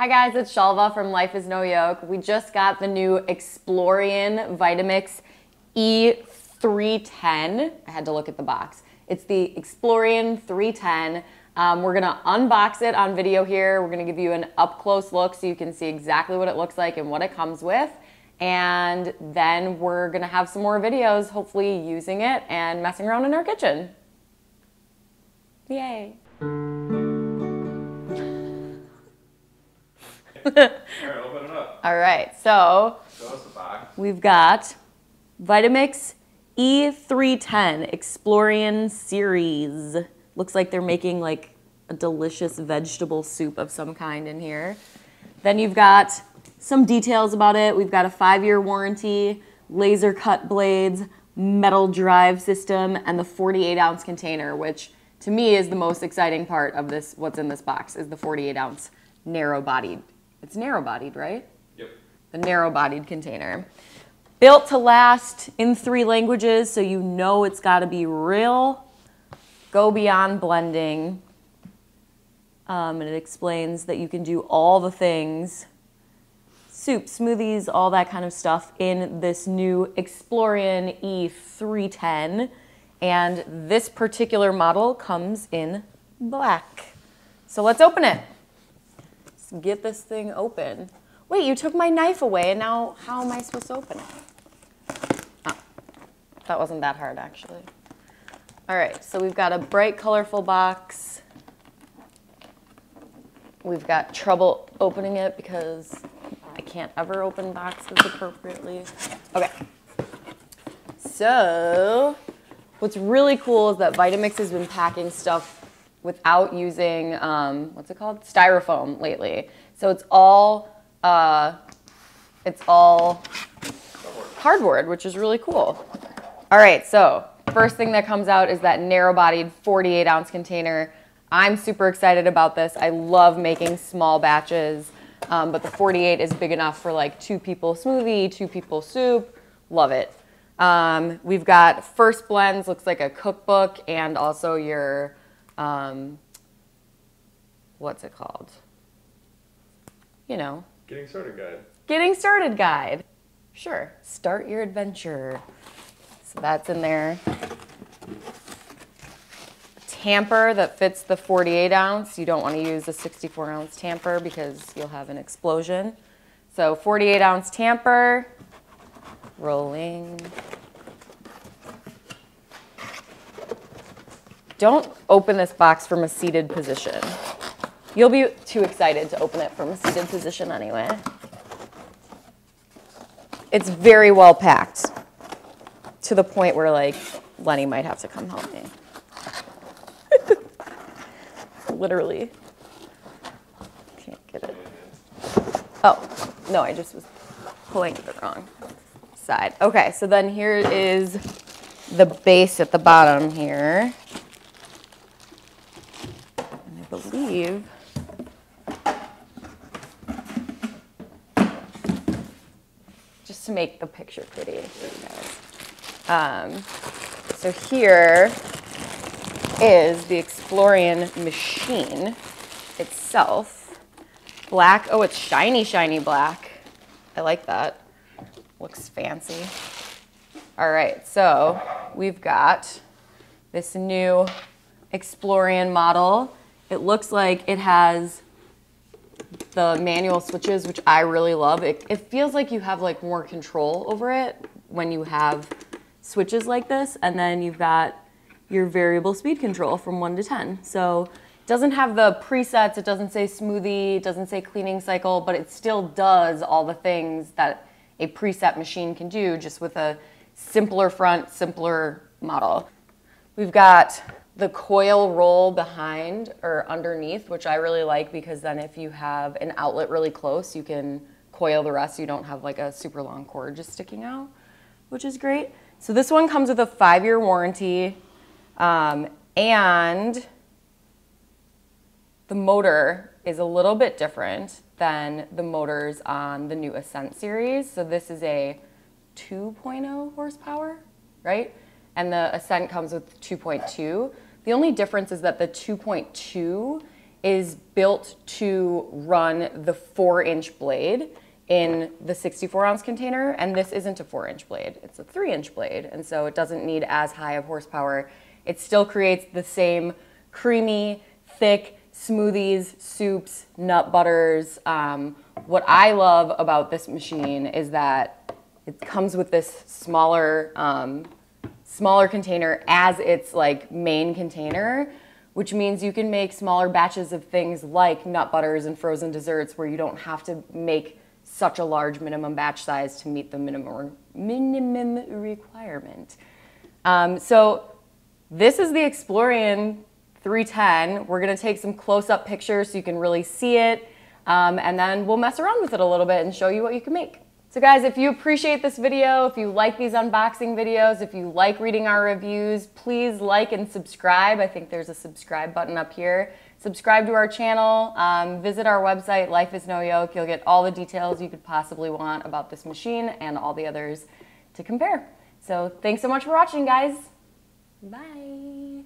Hi guys, it's Shalva from Life is No Yoke. We just got the new Explorian Vitamix E310. I had to look at the box. It's the Explorian 310. Um, we're gonna unbox it on video here. We're gonna give you an up close look so you can see exactly what it looks like and what it comes with. And then we're gonna have some more videos, hopefully using it and messing around in our kitchen. Yay. All right, open it up. All right, so Show us the box. we've got Vitamix E310 Explorian Series. Looks like they're making like a delicious vegetable soup of some kind in here. Then you've got some details about it. We've got a five year warranty, laser cut blades, metal drive system, and the 48 ounce container, which to me is the most exciting part of this, what's in this box, is the 48 ounce narrow bodied. It's narrow bodied, right? Yep. the narrow bodied container. Built to last in three languages, so you know it's got to be real. Go beyond blending. Um, and it explains that you can do all the things soup, smoothies, all that kind of stuff in this new Explorian E310. And this particular model comes in black. So let's open it. Get this thing open. Wait, you took my knife away, and now how am I supposed to open it? Oh, that wasn't that hard, actually. All right, so we've got a bright, colorful box. We've got trouble opening it because I can't ever open boxes appropriately. Okay. So, what's really cool is that Vitamix has been packing stuff without using, um, what's it called? Styrofoam lately. So it's all, uh, it's all cardboard, which is really cool. All right, so first thing that comes out is that narrow bodied 48 ounce container. I'm super excited about this. I love making small batches, um, but the 48 is big enough for like two people smoothie, two people soup. Love it. Um, we've got first blends, looks like a cookbook, and also your, um, what's it called? You know, Getting started guide. Getting started guide. Sure. Start your adventure. So that's in there. Tamper that fits the 48 ounce. You don't want to use a 64 ounce tamper because you'll have an explosion. So 48 ounce tamper. Rolling. Don't open this box from a seated position. You'll be too excited to open it from a seated position anyway. It's very well packed to the point where like Lenny might have to come help me. Literally. Can't get it. Oh, no, I just was pulling the wrong side. Okay, so then here is the base at the bottom here. Believe just to make the picture pretty. Um, so here is the Explorian machine itself. Black, oh, it's shiny, shiny black. I like that. Looks fancy. All right, so we've got this new Explorian model. It looks like it has the manual switches, which I really love. It, it feels like you have like more control over it when you have switches like this, and then you've got your variable speed control from one to 10. So it doesn't have the presets, it doesn't say smoothie, it doesn't say cleaning cycle, but it still does all the things that a preset machine can do just with a simpler front, simpler model. We've got the coil roll behind or underneath, which I really like because then if you have an outlet really close, you can coil the rest. So you don't have like a super long cord just sticking out, which is great. So this one comes with a five-year warranty, um, and the motor is a little bit different than the motors on the new Ascent series. So this is a 2.0 horsepower, right? And the Ascent comes with 2.2. The only difference is that the 2.2 is built to run the four inch blade in the 64 ounce container, and this isn't a four inch blade, it's a three inch blade, and so it doesn't need as high of horsepower. It still creates the same creamy, thick smoothies, soups, nut butters. Um, what I love about this machine is that it comes with this smaller, um, smaller container as its like main container, which means you can make smaller batches of things like nut butters and frozen desserts where you don't have to make such a large minimum batch size to meet the minimum, minimum requirement. Um, so this is the Explorian 310. We're gonna take some close-up pictures so you can really see it, um, and then we'll mess around with it a little bit and show you what you can make. So guys, if you appreciate this video, if you like these unboxing videos, if you like reading our reviews, please like and subscribe. I think there's a subscribe button up here subscribe to our channel, um, visit our website, Life is No Yoke. You'll get all the details you could possibly want about this machine and all the others to compare. So thanks so much for watching, guys. Bye.